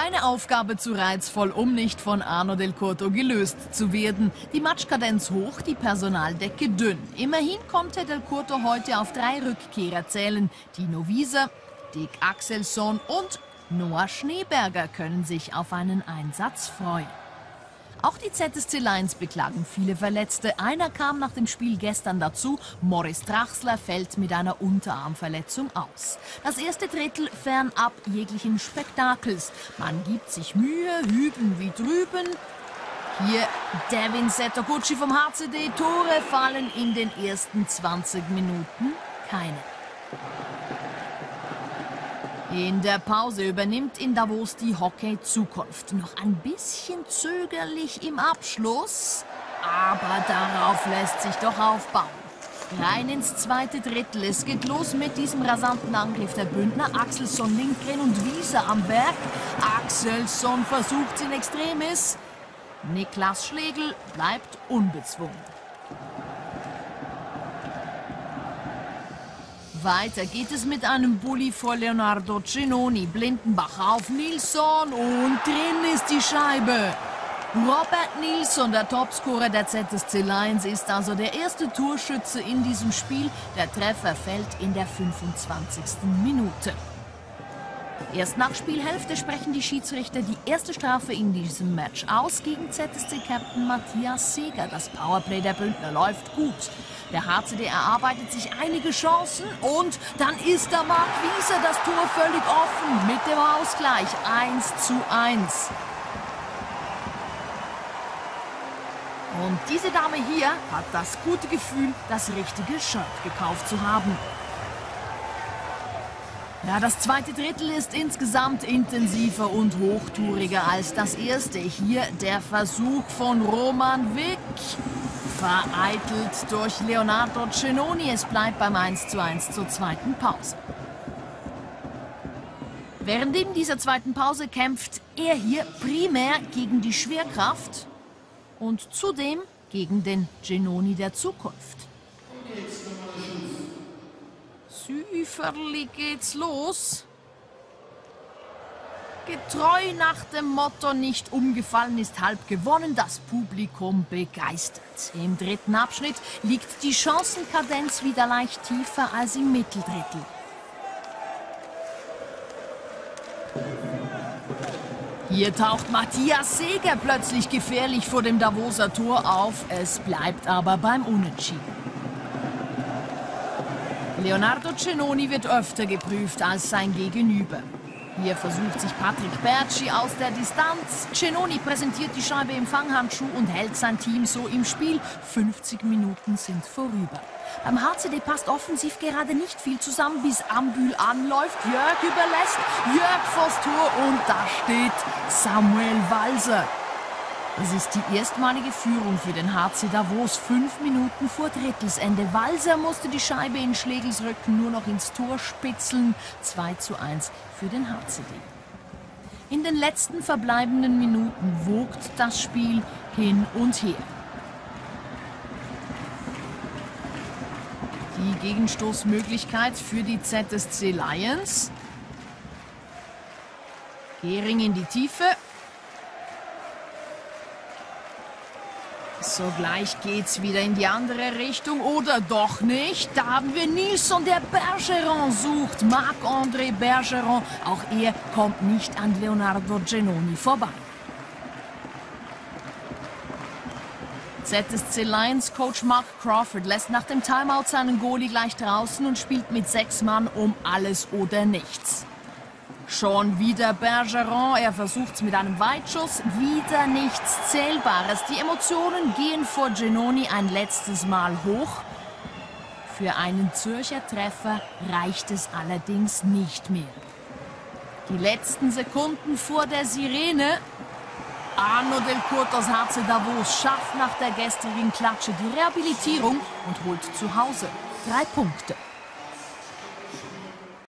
Keine Aufgabe zu reizvoll, um nicht von Arno Del Corto gelöst zu werden. Die Matchkadenz hoch, die Personaldecke dünn. Immerhin konnte Del Corto heute auf drei Rückkehrer zählen. Dino Wieser, Dick Axelsson und Noah Schneeberger können sich auf einen Einsatz freuen. Auch die ZSC Lions beklagen viele Verletzte. Einer kam nach dem Spiel gestern dazu. Morris Drachsler fällt mit einer Unterarmverletzung aus. Das erste Drittel fernab jeglichen Spektakels. Man gibt sich Mühe, hüben wie drüben. Hier Devin Setoguchi vom HCD. Tore fallen in den ersten 20 Minuten keine. In der Pause übernimmt in Davos die Hockey-Zukunft. Noch ein bisschen zögerlich im Abschluss, aber darauf lässt sich doch aufbauen. Rein ins zweite Drittel. Es geht los mit diesem rasanten Angriff der Bündner. Axelsson, Lindgren und Wieser am Werk. Axelsson versucht in Extremis. Niklas Schlegel bleibt unbezwungen. Weiter geht es mit einem Bulli vor Leonardo Cenoni. Blindenbach auf Nilsson und drin ist die Scheibe. Robert Nilsson, der Topscorer der ZSC Lions, ist also der erste Torschütze in diesem Spiel. Der Treffer fällt in der 25. Minute. Erst nach Spielhälfte sprechen die Schiedsrichter die erste Strafe in diesem Match aus gegen ZSC-Captain Matthias Seger. Das Powerplay der Bündner läuft gut. Der HCD erarbeitet sich einige Chancen und dann ist der Marc Wieser das Tor völlig offen mit dem Ausgleich 1 zu 1. Und diese Dame hier hat das gute Gefühl, das richtige Shirt gekauft zu haben. Ja, das zweite Drittel ist insgesamt intensiver und hochtouriger als das erste. Hier der Versuch von Roman Wick. Vereitelt durch Leonardo Cenoni. Es bleibt beim 1:1 zur zweiten Pause. Während in dieser zweiten Pause kämpft er hier primär gegen die Schwerkraft und zudem gegen den Genoni der Zukunft. Süferli geht's los. Getreu nach dem Motto nicht umgefallen ist halb gewonnen, das Publikum begeistert. Im dritten Abschnitt liegt die Chancenkadenz wieder leicht tiefer als im Mitteldrittel. Hier taucht Matthias Seger plötzlich gefährlich vor dem Davoser Tor auf. Es bleibt aber beim Unentschieden. Leonardo Cenoni wird öfter geprüft als sein Gegenüber. Hier versucht sich Patrick Berci aus der Distanz. Cenoni präsentiert die Scheibe im Fanghandschuh und hält sein Team so im Spiel. 50 Minuten sind vorüber. Beim HCD passt offensiv gerade nicht viel zusammen, bis Ambül anläuft. Jörg überlässt, Jörg vors Tor und da steht Samuel Walser. Es ist die erstmalige Führung für den HC Davos, fünf Minuten vor Drittelsende. Walser musste die Scheibe in Schlegels Rücken nur noch ins Tor spitzeln. 2 zu 1 für den HCD. In den letzten verbleibenden Minuten wogt das Spiel hin und her. Die Gegenstoßmöglichkeit für die ZSC Lions. Gehring in die Tiefe. Sogleich geht's wieder in die andere Richtung oder doch nicht. Da haben wir Nilsson, der Bergeron sucht. Marc-André Bergeron. Auch er kommt nicht an Leonardo Genoni vorbei. ZSC Lions Coach Mark Crawford lässt nach dem Timeout seinen Goalie gleich draußen und spielt mit sechs Mann um alles oder nichts. Schon wieder Bergeron, er versucht es mit einem Weitschuss, wieder nichts Zählbares. Die Emotionen gehen vor Genoni ein letztes Mal hoch. Für einen Zürcher Treffer reicht es allerdings nicht mehr. Die letzten Sekunden vor der Sirene. Arno Del Curtos HC Davos schafft nach der gestrigen Klatsche die Rehabilitierung und holt zu Hause drei Punkte.